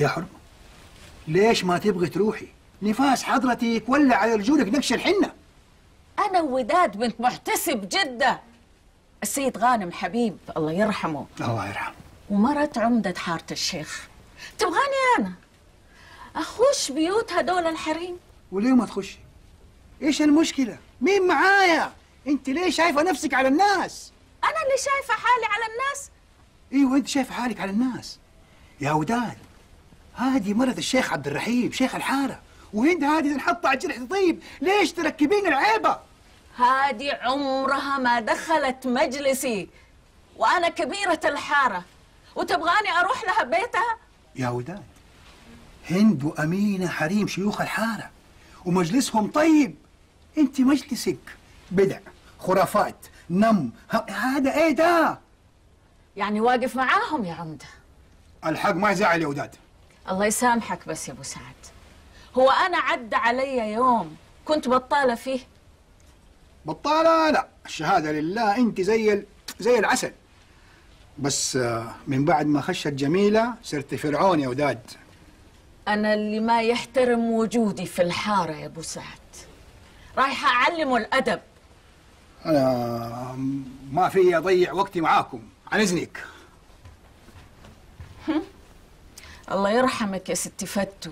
يا حرمة ليش ما تبغي تروحي؟ نفاس حضرتك ولا على رجولك نكش الحنة. أنا وداد بنت محتسب جدة. السيد غانم حبيب الله يرحمه. الله يرحمه. ومرت عمدة حارة الشيخ. تبغاني أنا؟ أخش بيوت هدول الحريم؟ وليه ما تخشي؟ إيش المشكلة؟ مين معايا؟ أنت ليه شايفة نفسك على الناس؟ أنا اللي شايفة حالي على الناس. إيوه أنت شايفة حالك على الناس. يا وداد هذه مرت الشيخ عبد الرحيم شيخ الحارة. وهند هذه انحط على جرح طيب ليش تركبين العيبة؟ هذه عمرها ما دخلت مجلسي. وأنا كبيرة الحارة. وتبغاني أروح لها بيتها؟ يا وداد هند وأمينة حريم شيوخ الحارة. ومجلسهم طيب. أنت مجلسك بدع خرافات نم. هذا إيه ده؟ يعني واقف معاهم يا عمدة. الحق ما يزعل يا وداد. الله يسامحك بس يا أبو سعد. هو أنا عدى علي يوم كنت بطالة فيه؟ بطالة؟ لا الشهادة لله أنت زي ال... زي العسل. بس آه، من بعد ما خشت جميلة صرت فرعون يا وداد أنا اللي ما يحترم وجودي في الحارة يا أبو سعد. رايحة أعلمه الأدب. أنا ما في أضيع وقتي معاكم عن إذنك. الله يرحمك يا ست فتو.